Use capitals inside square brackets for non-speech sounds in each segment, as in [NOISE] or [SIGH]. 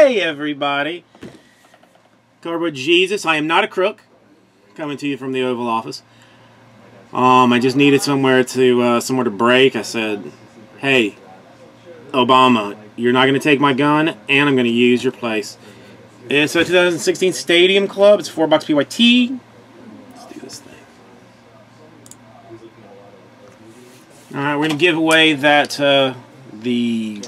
Hey, everybody. Cardboard Jesus. I am not a crook. Coming to you from the Oval Office. Um, I just needed somewhere to uh, somewhere to break. I said, "Hey, Obama, you're not going to take my gun, and I'm going to use your place." It's a 2016 Stadium Club. It's four bucks PYT. Let's do this thing. All right, we're going to give away that uh, the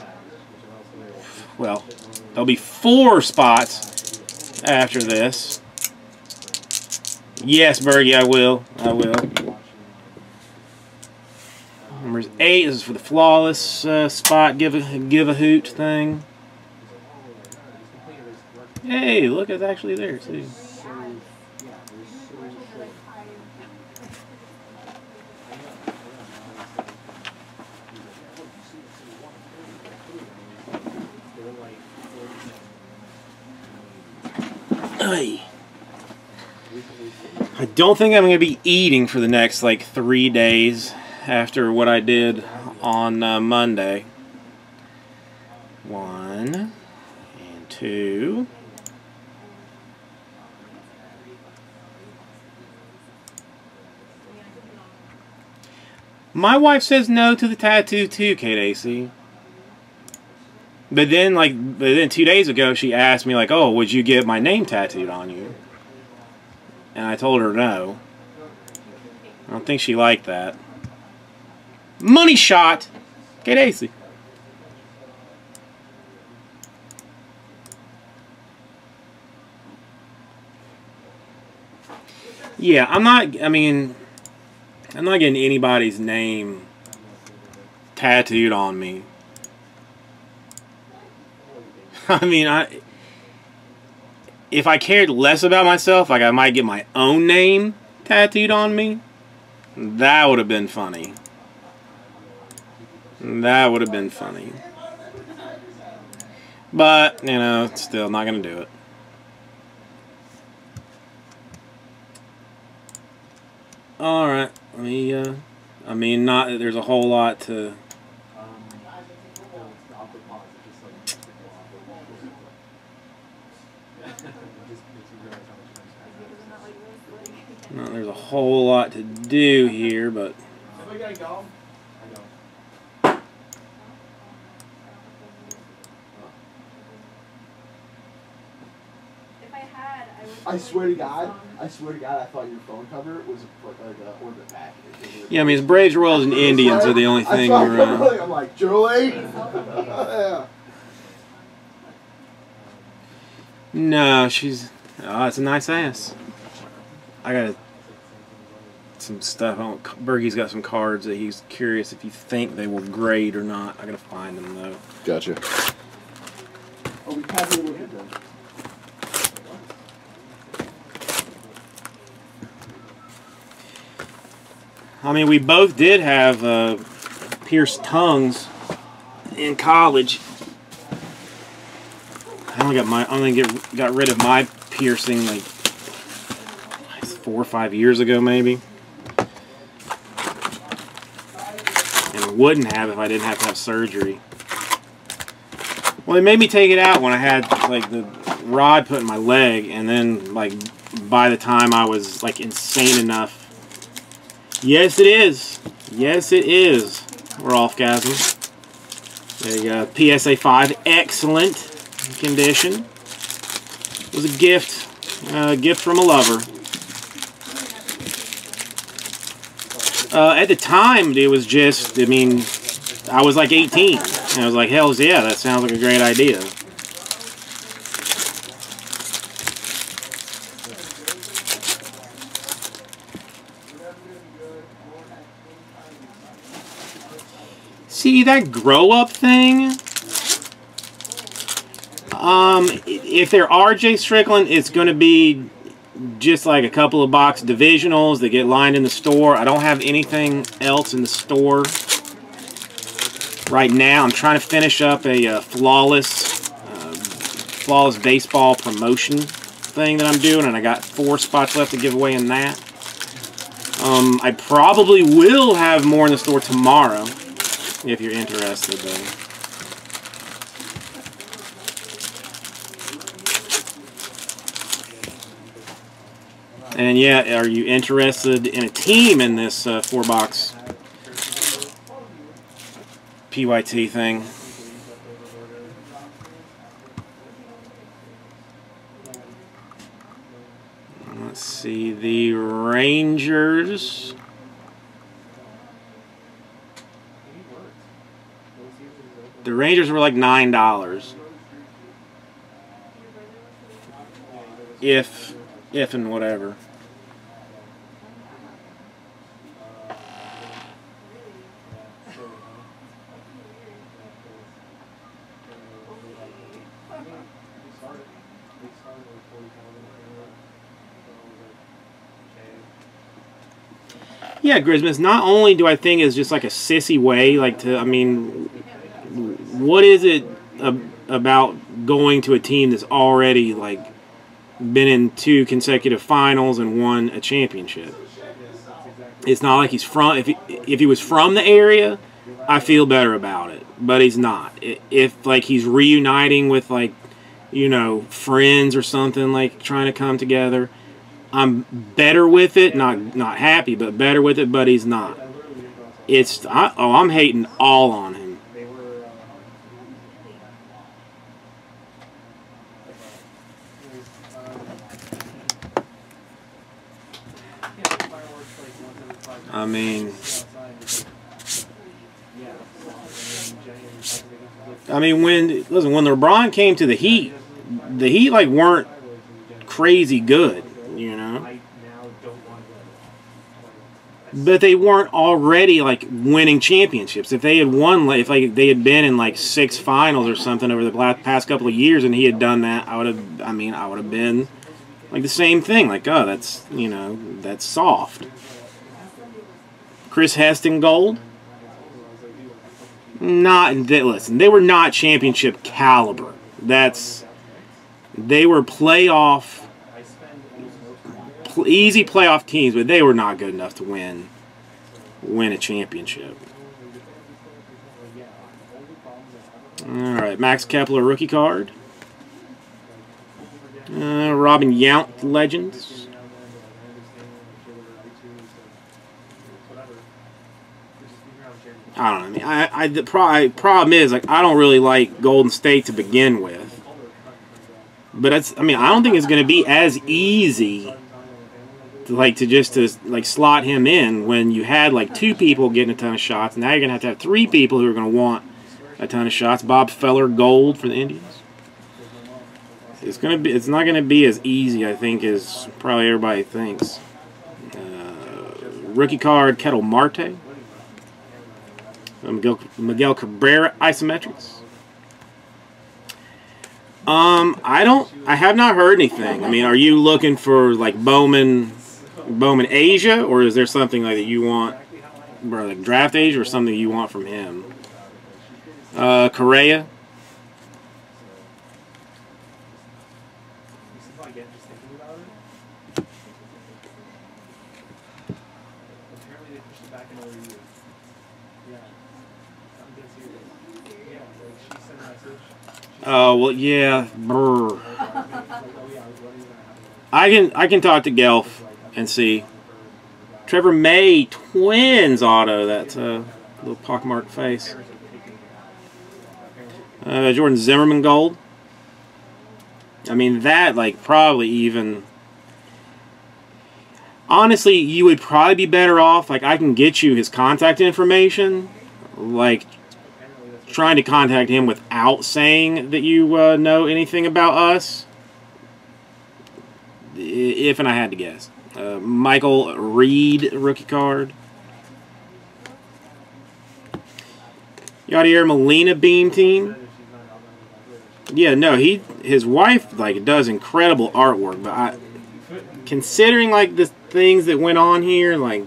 well, there'll be four spots after this. Yes, Bergie, I will. I will. Number eight is for the flawless uh, spot. Give a give a hoot thing. Hey, look, it's actually there too. I don't think I'm going to be eating for the next like three days after what I did on uh, Monday. One and two. My wife says no to the tattoo too, Kate AC. But then, like, but then two days ago, she asked me, like, "Oh, would you get my name tattooed on you?" And I told her no. I don't think she liked that. Money shot, Kate AC. Yeah, I'm not. I mean, I'm not getting anybody's name tattooed on me. [LAUGHS] I mean, I if I cared less about myself, like I might get my own name tattooed on me, that would have been funny. That would have been funny. But, you know, still not going to do it. Alright, let me, uh, I mean, not that there's a whole lot to No, there's a whole lot to do here, but. I swear to God, I swear to God, I thought your phone cover was like a orbit pack. Yeah, I mean, it's Braves, Royals, and Indians are the only thing I you're. Uh, I'm like, Julie. [LAUGHS] yeah. No, she's. Oh, it's a nice ass. I got some stuff. I don't, Bergie's got some cards that he's curious if you think they will grade or not. I gotta find them though. Gotcha. Oh, we have to look at. I mean, we both did have uh, pierced tongues in college. I only got my I only get got rid of my piercing like four or five years ago, maybe. Wouldn't have if I didn't have to have surgery. Well, they made me take it out when I had like the rod put in my leg, and then like by the time I was like insane enough. Yes, it is. Yes, it is. We're off, There you go. PSA 5, excellent condition. It was a gift. A gift from a lover. Uh, at the time, it was just, I mean, I was like 18. And I was like, hells yeah, that sounds like a great idea. See, that grow up thing? Um, if they're RJ Strickland, it's going to be just like a couple of box divisionals that get lined in the store. I don't have anything else in the store right now. I'm trying to finish up a uh, flawless, uh, flawless baseball promotion thing that I'm doing, and I got four spots left to give away in that. Um, I probably will have more in the store tomorrow, if you're interested, though. And yeah, are you interested in a team in this uh, four box PYT thing? Let's see, the Rangers. The Rangers were like nine dollars. If, if and whatever. Yeah, Grismas. Not only do I think it's just like a sissy way, like to, I mean, what is it ab- about going to a team that's already like been in two consecutive finals and won a championship? It's not like he's from. If he, if he was from the area, I feel better about it. But he's not. If like he's reuniting with like, you know, friends or something like trying to come together, I'm better with it. Not not happy, but better with it. But he's not. It's I, oh, I'm hating all on him. I mean, I mean when listen when LeBron came to the Heat, the Heat like weren't crazy good, you know. But they weren't already like winning championships. If they had won, if like they had been in like six finals or something over the past couple of years, and he had done that, I would have. I mean, I would have been like the same thing. Like, oh, that's you know, that's soft. Chris Heston Gold. Not they, listen. They were not championship caliber. That's they were playoff pl- easy playoff teams, but they were not good enough to win win a championship. All right, Max Kepler rookie card. Uh, Robin Yount Legends. I don't know. I mean, I, I the pro- problem is like I don't really like Golden State to begin with. But that's I mean I don't think it's going to be as easy to like to just to like slot him in when you had like two people getting a ton of shots. Now you're going to have to have three people who are going to want a ton of shots. Bob Feller Gold for the Indians. It's gonna be. It's not gonna be as easy, I think, as probably everybody thinks. Uh, rookie card, Ketel Marte. Miguel, Miguel Cabrera isometrics. Um, I don't. I have not heard anything. I mean, are you looking for like Bowman, Bowman Asia, or is there something like that you want, or like draft Asia, or something you want from him? Uh, Correa. Oh well, yeah. Brr. I can I can talk to Gelf and see. Trevor May twins auto. That's a little pockmarked face. Uh, Jordan Zimmermann gold. I mean that like probably even. Honestly, you would probably be better off. Like I can get you his contact information. Like trying to contact him without saying that you uh, know anything about us. If and I had to guess, uh, Michael Reed rookie card. Yadier Molina beam team. Yeah, no, he his wife like does incredible artwork, but I considering like the things that went on here, like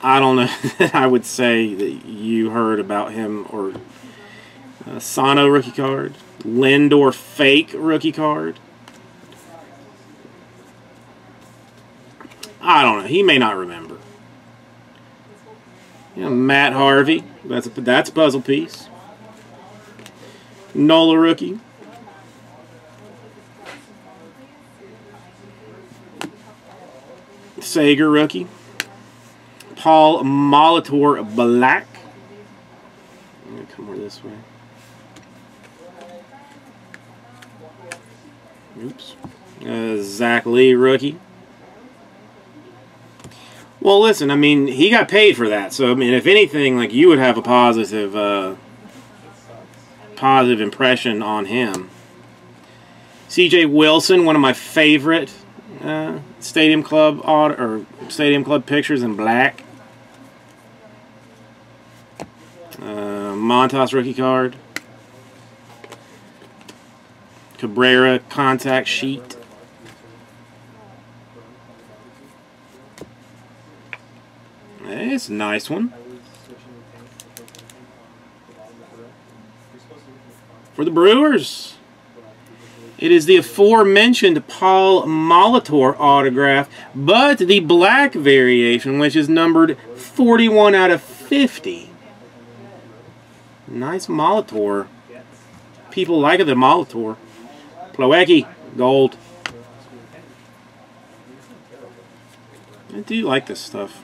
I don't know [LAUGHS] that I would say that you heard about him or uh, Sano rookie card, Lindor fake rookie card. I don't know. He may not remember. Yeah, Matt Harvey. That's a, that's a puzzle piece. Nola rookie. Seager rookie. Paul Molitor Black. I'm going to come more this way. Oops. Uh, Zach Lee rookie. Well, listen, I mean, he got paid for that. So, I mean, if anything, like, you would have a positive, uh, positive impression on him. CJ Wilson, one of my favorite uh, Stadium Club or Stadium Club pictures in black. Uh, Montas rookie card. Cabrera contact sheet. It's a nice one. For the Brewers. It is the aforementioned Paul Molitor autograph, but the black variation, which is numbered 41 out of 50. Nice Molitor. People like the Molitor. Plawecki, gold. I do you like this stuff.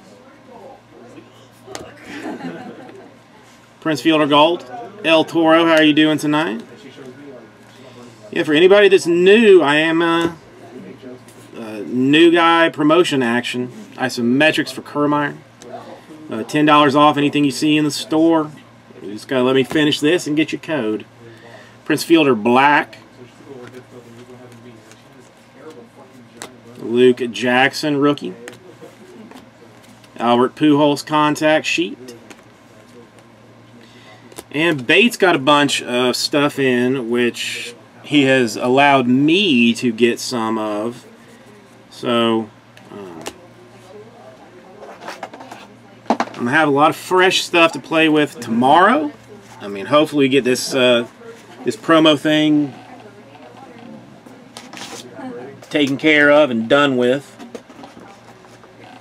Prince Fielder Gold. El Toro, how are you doing tonight? Yeah, for anybody that's new, I am a, a new guy promotion action. Isometrics for Kiermaier. Uh, $10 off anything you see in the store. You just gotta let me finish this and get your code. Prince Fielder Black. Luke Jackson, rookie. Albert Pujols contact sheet. And Bates got a bunch of stuff in, which he has allowed me to get some of. So, um, I'm going to have a lot of fresh stuff to play with tomorrow. I mean, hopefully we get this, uh, this promo thing taken care of and done with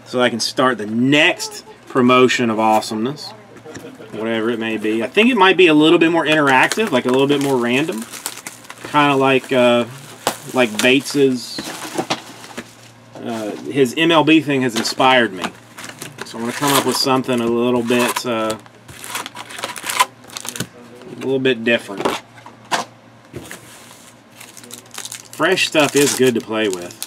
so I can start the next promotion of awesomeness, whatever it may be. I think it might be a little bit more interactive, like a little bit more random, kind of like uh, like Bates's. Uh, his MLB thing has inspired me, so I'm gonna come up with something a little bit uh, a little bit different. Fresh stuff is good to play with.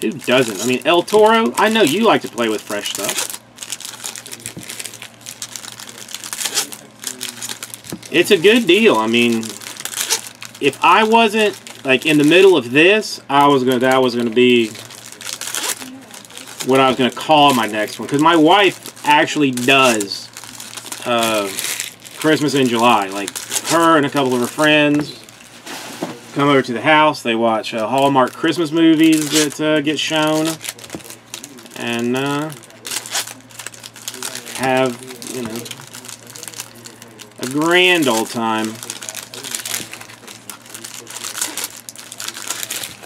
Who doesn't? I mean, El Toro, I know you like to play with fresh stuff. It's a good deal. I mean, if I wasn't like in the middle of this, I was gonna that was gonna be what I was gonna call my next one because my wife actually does uh, Christmas in July. Like her and a couple of her friends come over to the house. They watch uh, Hallmark Christmas movies that uh, get shown, and uh, have you know a grand old time.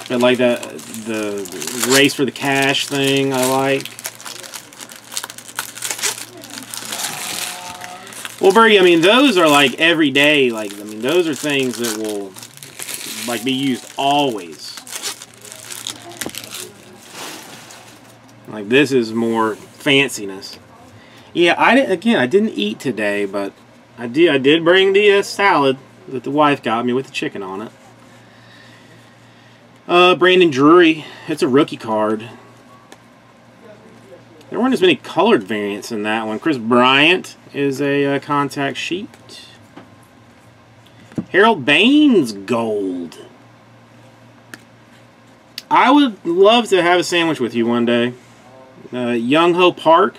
But like the the race for the cash thing, I like. Well, Bergie, I mean, those are like every day. Like, I mean, those are things that will like be used always. Like this is more fanciness. Yeah, I didn't. again. I didn't eat today, but I did. I did bring the uh, salad that the wife got me with the chicken on it. Uh, Brandon Drury. It's a rookie card. There weren't as many colored variants in that one. Kris Bryant is a uh, contact sheet. Harold Baines gold. I would love to have a sandwich with you one day. Uh, Byung Ho Park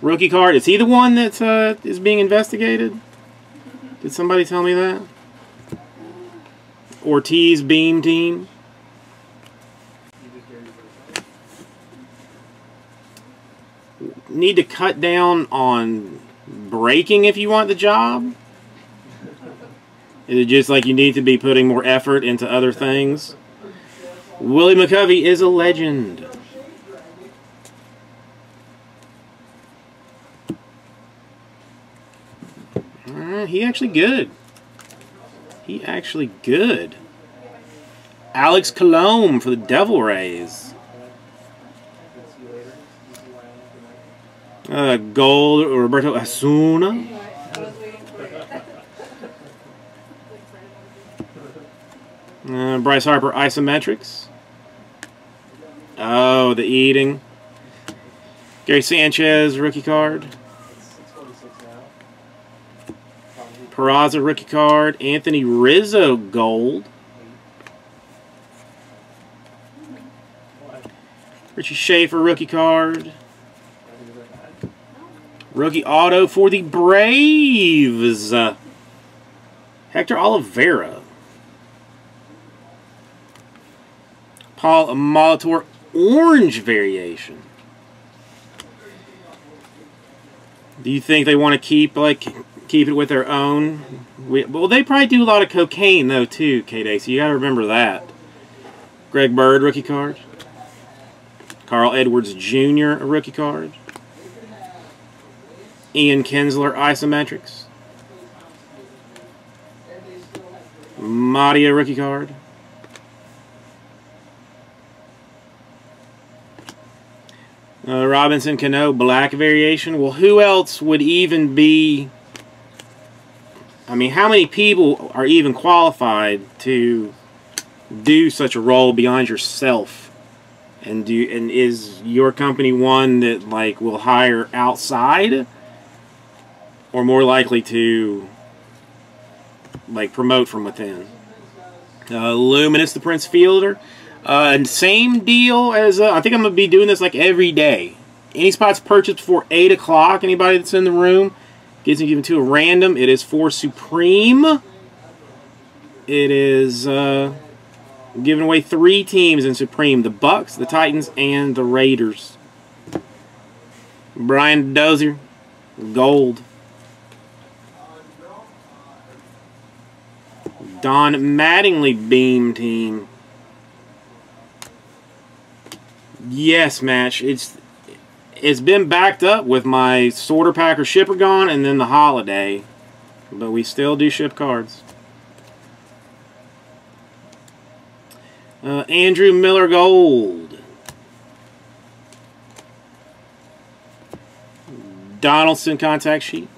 rookie card. Is he the one that uh, is being investigated? Did somebody tell me that? Ortiz Beam Team. Need to cut down on braking if you want the job? Is it just like you need to be putting more effort into other things? Willie McCovey is a legend. Uh, he actually good. He actually good. Alex Colome for the Devil Rays. Uh, gold, Roberto Osuna. Uh, Bryce Harper Isometrics. Oh, the eating. Gary Sanchez rookie card. Peraza rookie card. Anthony Rizzo gold. Richie Shaffer rookie card. Rookie auto for the Braves. Uh, Hector Olivera. Paul Molitor orange variation. Do you think they want to keep like keep it with their own? We, well, they probably do a lot of cocaine though too, K Day. So you got to remember that. Greg Bird rookie card. Carl Edwards Jr. rookie card. Ian Kinsler isometrics. Madia rookie card. Uh, Robinson Cano black variation. Well, who else would even be? I mean, how many people are even qualified to do such a role beyond yourself? And do and is your company one that like will hire outside, or more likely to like promote from within? Uh, Luminous, the Prince Fielder. Uh, same deal as uh, I think I'm gonna be doing this like every day. Any spots purchased before eight o'clock. Anybody that's in the room gets given to a random. It is for Supreme. It is uh, giving away three teams in Supreme: the Bucks, the Titans, and the Raiders. Brian Dozier, gold. Don Mattingly beam team. Yes, match. It's it's been backed up with my sorter packer shipper gone and then the holiday. But we still do ship cards. Uh, Andrew Miller Gold. Donaldson contact sheet.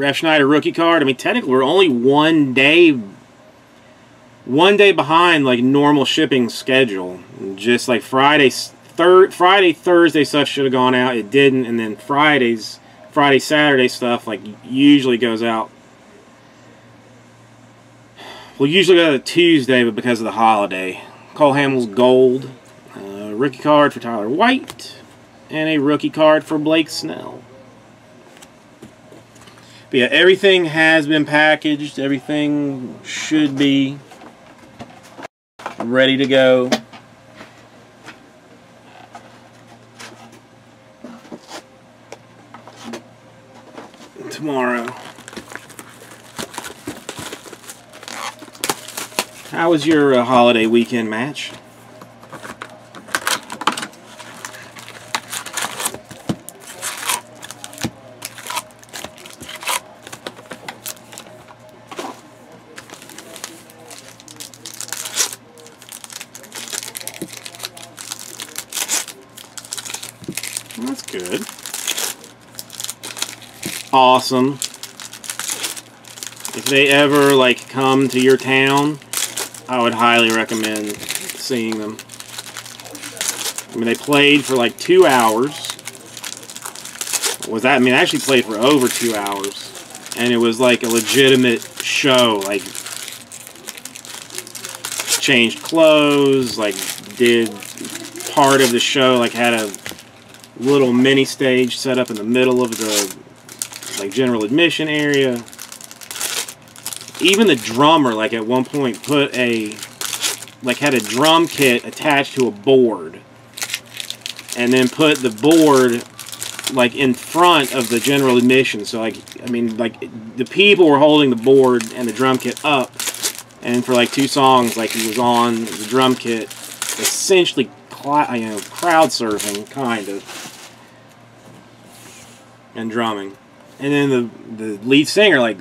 Refsnyder rookie card. I mean, technically, we're only one day one day behind like normal shipping schedule. Just like Friday, third Friday, Thursday stuff should have gone out. It didn't, and then Fridays, Friday, Saturday stuff like usually goes out. Well, usually go to Tuesday, but because of the holiday, Cole Hamels Gold, uh, rookie card for Tyler White, and a rookie card for Blake Snell. But yeah, everything has been packaged. Everything should be ready to go. Tomorrow. How was your uh, holiday weekend match? Awesome. If they ever like come to your town, I would highly recommend seeing them. I mean, they played for like two hours. Was that? I mean, they actually played for over two hours, and it was like a legitimate show. Like, changed clothes, like did part of the show, like had a little mini stage set up in the middle of the like general admission area. Even the drummer, like at one point, put a like had a drum kit attached to a board, and then put the board like in front of the general admission. So like I mean like the people were holding the board and the drum kit up, and for like two songs, like he was on the drum kit, essentially you know crowd surfing kind of and drumming. And then the the lead singer, like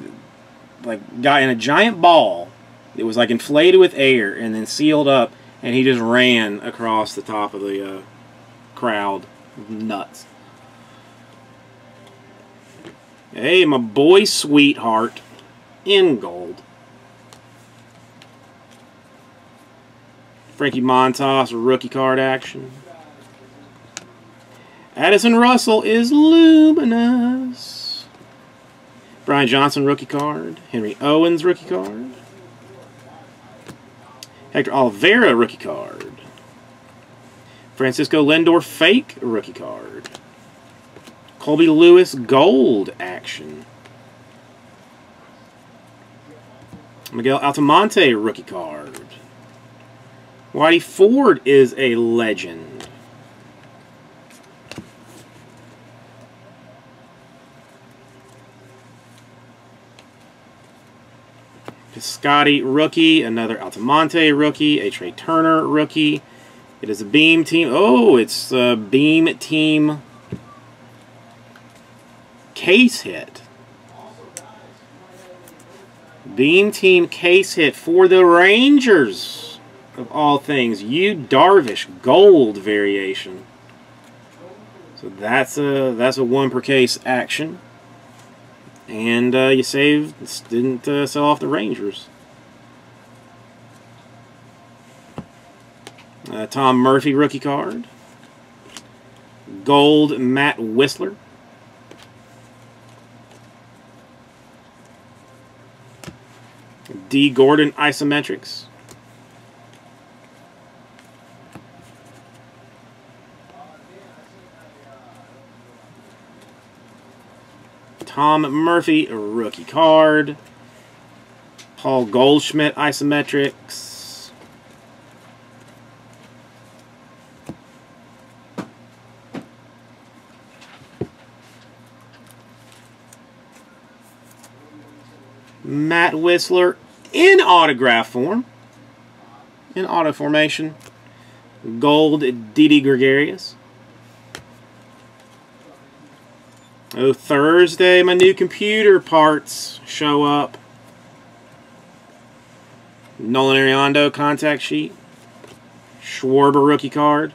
like got in a giant ball. It was like inflated with air and then sealed up, and he just ran across the top of the uh, crowd. Nuts. Hey, my boy, sweetheart, in gold. Frankie Montas, rookie card action. Addison Russell is luminous. Brian Johnson, rookie card. Henry Owens, rookie card. Hector Olivera, rookie card. Francisco Lindor, fake rookie card. Colby Lewis, gold action. Miguel Altamonte, rookie card. Whitey Ford is a legend. Piscotti rookie, another Altamonte rookie, a Trea Turner rookie. It is a Beam team. Oh, it's a Beam team case hit. Beam team case hit for the Rangers of all things. Yu Darvish gold variation. So that's a that's a one per case action. And uh, you saved, didn't uh, sell off the Rangers. Uh, Tom Murphy rookie card. Gold Matt Wisler. Dee Gordon Isometrics. Tom Murphy, rookie card. Paul Goldschmidt, isometrics. Matt Wisler in autograph form. In auto formation. Gold Didi Gregorius. Oh, Thursday, my new computer parts show up. Nolan Arenado contact sheet. Schwarber rookie card.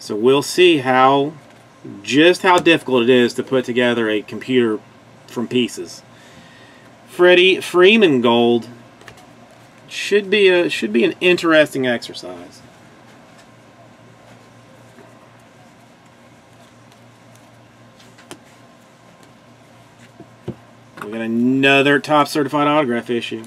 So we'll see how, just how difficult it is to put together a computer from pieces. Freddie Freeman gold should be a should be an interesting exercise. Got another top certified autograph issue.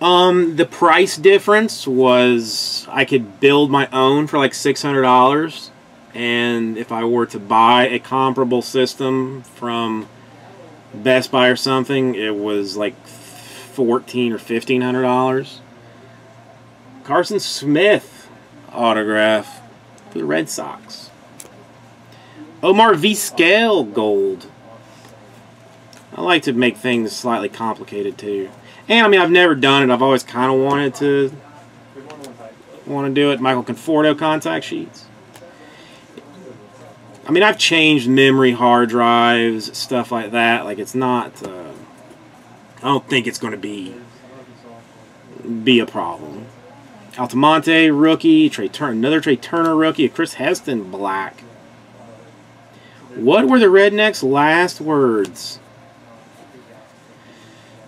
Um, the price difference was I could build my own for like six hundred dollars, and if I were to buy a comparable system from Best Buy or something, it was like fourteen or fifteen hundred dollars. Carson Smith autograph for the Red Sox. Omar Vizquel gold. I like to make things slightly complicated too. And I mean, I've never done it. I've always kind of wanted to want to do it. Michael Conforto contact sheets. I mean, I've changed memory hard drives, stuff like that. Like it's not. Uh, I don't think it's going to be be a problem. Altamonte rookie, Trea Turner, another Trea Turner rookie, Chris Heston black. What were the Rednecks' last words?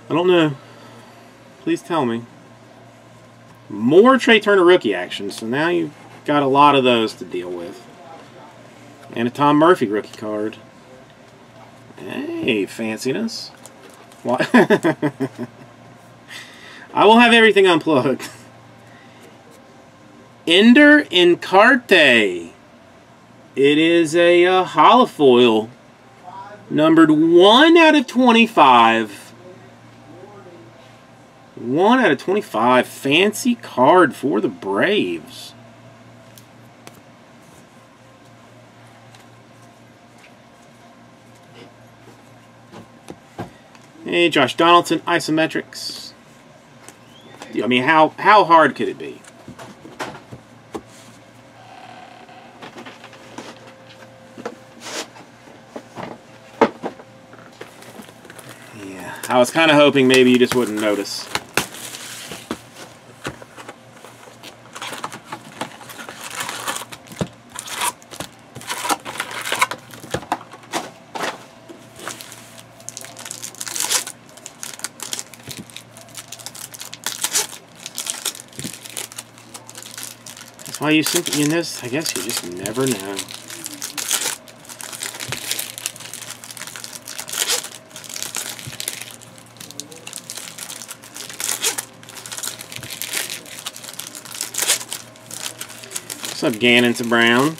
I don't know. Please tell me. More Trea Turner rookie action, so now you've got a lot of those to deal with. And a Tom Murphy rookie card. Hey, fanciness. What? [LAUGHS] I will have everything unplugged. [LAUGHS] Ender Inciarte. It is a uh, holofoil. Numbered 1 out of 25. 1 out of 25. Fancy card for the Braves. Hey, Josh Donaldson, isometrics. I mean, how, how hard could it be? Yeah. I was kind of hoping maybe you just wouldn't notice. Why you simply, in this, I guess you just never know. What's up, Gannon to Brown?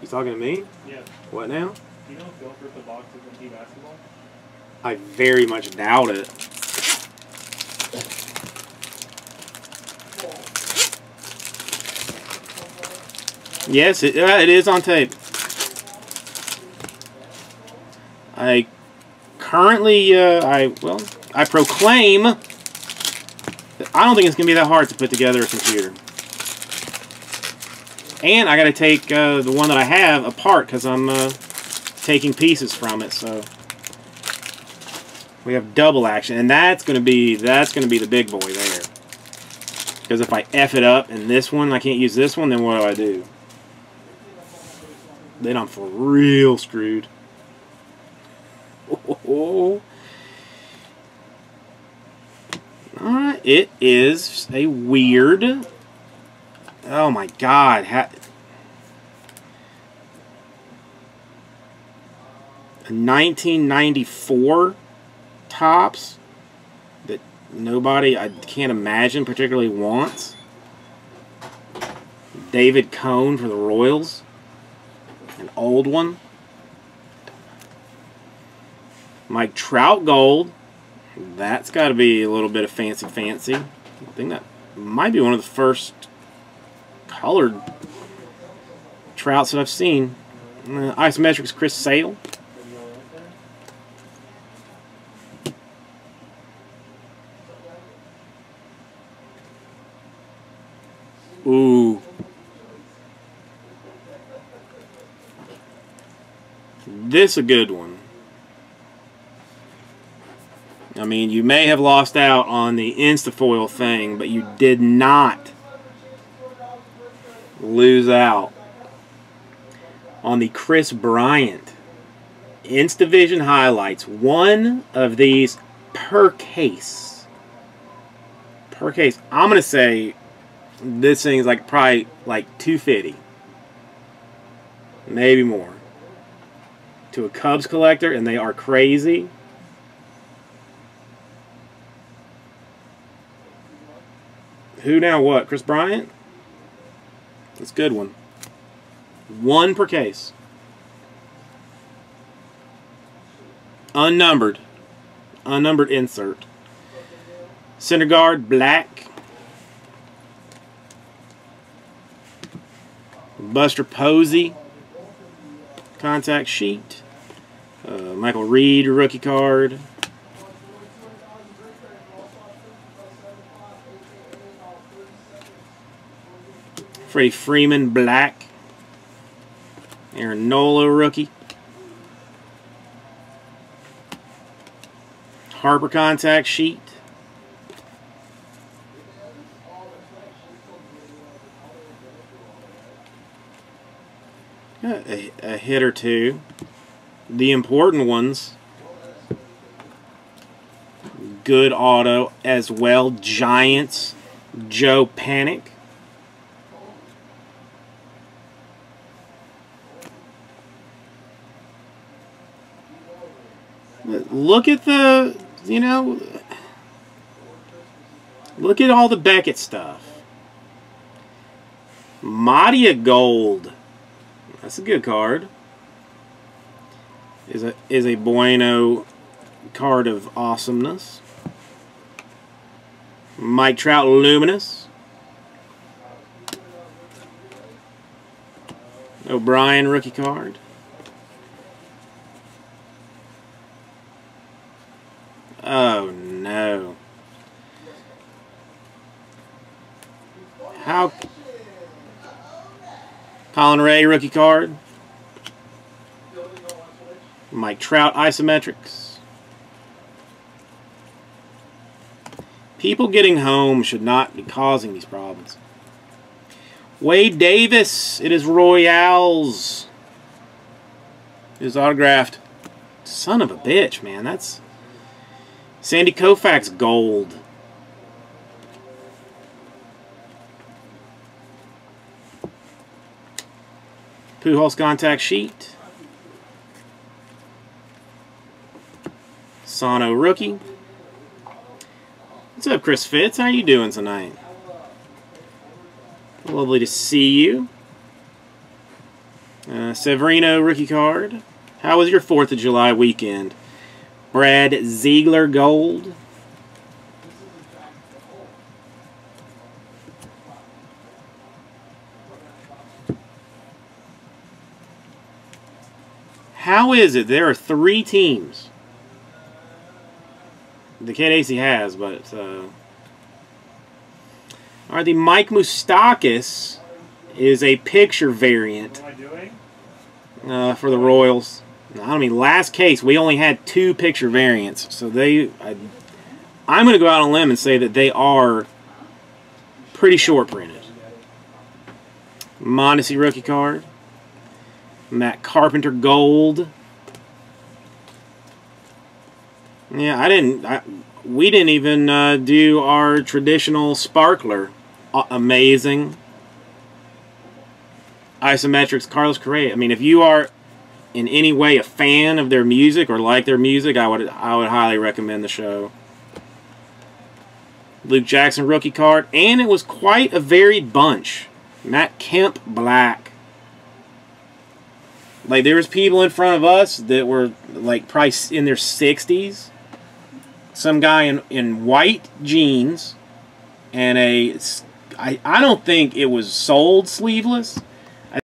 You talking to me? What now? You know for the box of empty basketball? I very much doubt it. Yes, it, uh, it is on tape. I currently, uh, I well, I proclaim that I don't think it's gonna be that hard to put together a computer. And I got to take uh, the one that I have apart because I'm uh, taking pieces from it. So we have double action, and that's gonna be that's gonna be the big boy there. Because if I f it up in this one, I can't use this one. Then what do I do? Then I'm for real screwed. Oh. Alright, [LAUGHS] it is a weird. Oh my god. Ha- a 1994 Topps that nobody, I can't imagine, particularly wants. David Cone for the Royals. An old one. Mike Trout gold. That's got to be a little bit of fancy fancy. I think that might be one of the first colored trouts that I've seen. Uh, isometrics Chris Sale. Ooh. This a good one. I mean, you may have lost out on the Instafoil thing, but you did not lose out on the Kris Bryant Instavision highlights. One of these per case. Per case. I'm going to say this thing's like probably like 250 maybe more to a cubs collector and they are crazy who now what kris bryant that's a good one. One per case. Unnumbered. Unnumbered insert. Center guard black. Buster Posey. Contact sheet. Uh, Michael Reed rookie card. Freddie Freeman black. Aaron Nola rookie. Harper contact sheet. Uh, a, a hit or two. The important ones, good auto as well. Giants, Joe Panik. Look at the, you know, look at all the Beckett stuff. Madia Gold. That's a good card. Is a is a Bueno card of awesomeness. Mike Trout Luminous. O'Brien rookie card. Oh no. Colin Rea rookie card. Mike Trout isometrics. People getting home should not be causing these problems. Wade Davis, it is Royals. It is autographed. Son of a bitch, man. That's Sandy Koufax gold. Pujols contact sheet. Sano rookie. What's up, Chris Fitz? How you doing tonight? Lovely to see you. Uh, Severino rookie card. How was your 4th of July weekend? Brad Ziegler gold. How is it there are three teams? The Kid AC has, but uh, are the Mike Moustakas is a picture variant What am I doing? uh, for the Royals. I mean, last case we only had two picture variants, so they. I, I'm going to go out on a limb and say that they are pretty short printed. Mondesi rookie card. Matt Carpenter gold. Yeah, I didn't. I, we didn't even uh, do our traditional sparkler. Uh, amazing. Isometrics, Carlos Correa. I mean, if you are in any way a fan of their music or like their music, I would I would highly recommend the show. Luke Jackson rookie card, and it was quite a varied bunch. Matt Kemp black. Like there was people in front of us that were like probably in their sixties. Some guy in in white jeans and a I I don't think it was sold sleeveless.